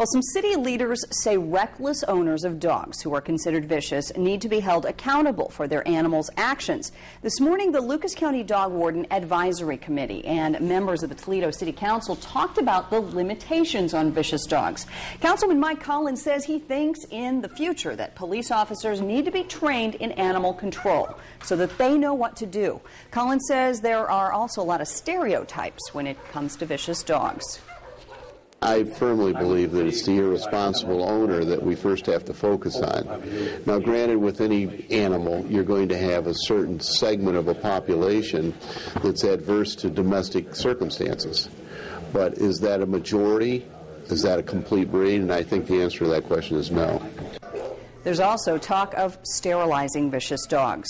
Well, some city leaders say reckless owners of dogs who are considered vicious need to be held accountable for their animals' actions. This morning, the Lucas County Dog Warden Advisory Committee and members of the Toledo City Council talked about the limitations on vicious dogs. Councilman Mike Collins says he thinks in the future that police officers need to be trained in animal control so that they know what to do. Collins says there are also a lot of stereotypes when it comes to vicious dogs. I firmly believe that it's the irresponsible owner that we first have to focus on. Now, granted, with any animal, you're going to have a certain segment of a population that's adverse to domestic circumstances. But is that a majority? Is that a complete breed? And I think the answer to that question is no. There's also talk of sterilizing vicious dogs.